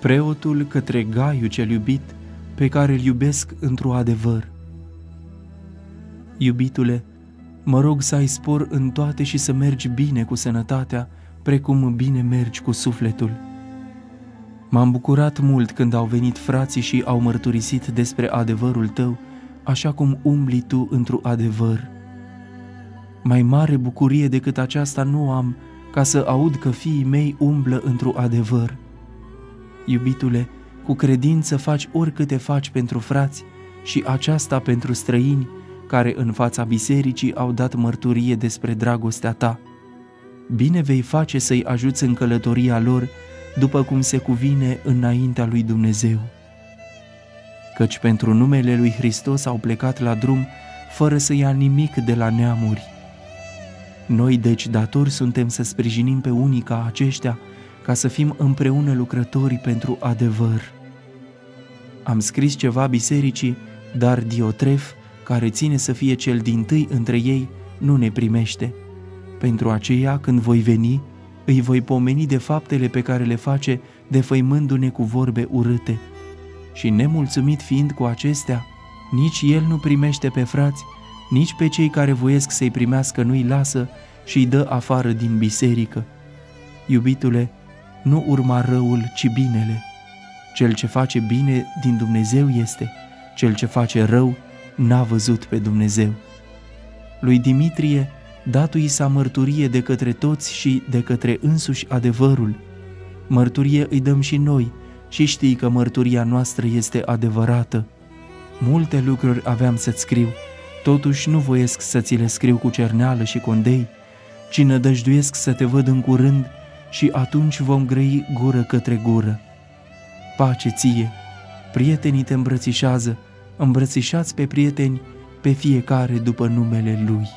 preotul către Gaiu cel iubit, pe care îl iubesc într-o adevăr. Iubitule, mă rog să ai spor în toate și să mergi bine cu sănătatea, precum bine mergi cu sufletul. M-am bucurat mult când au venit frații și au mărturisit despre adevărul tău, așa cum umbli tu într-un adevăr. Mai mare bucurie decât aceasta nu am ca să aud că fiii mei umblă într-un adevăr. Iubitule, cu credință faci oricâte faci pentru frați și aceasta pentru străini care în fața bisericii au dat mărturie despre dragostea ta. Bine vei face să-i ajuți în călătoria lor, după cum se cuvine înaintea lui Dumnezeu. Căci pentru numele lui Hristos au plecat la drum fără să ia nimic de la neamuri. Noi deci datori suntem să sprijinim pe unii ca aceștia, ca să fim împreună lucrători pentru adevăr. Am scris ceva bisericii, dar Diotref, care ține să fie cel din tâi între ei, nu ne primește. Pentru aceea, când voi veni, îi voi pomeni de faptele pe care le face, defăimându-ne cu vorbe urâte. Și nemulțumit fiind cu acestea, nici el nu primește pe frați, nici pe cei care voiesc să-i primească nu-i lasă și îi dă afară din biserică. Iubitule, nu urma răul, ci binele. Cel ce face bine din Dumnezeu este, cel ce face rău n-a văzut pe Dumnezeu. Lui Dimitrie, datui sa mărturie de către toți și de către însuși adevărul. Mărturie îi dăm și noi și știi că mărturia noastră este adevărată. Multe lucruri aveam să-ți scriu, totuși nu voiesc să ți le scriu cu cerneală și condei, ci nădăjduiesc să te văd în curând și atunci vom grăi gură către gură. Pace ție! Prietenii te îmbrățișează, îmbrățișați pe prieteni, pe fiecare după numele Lui.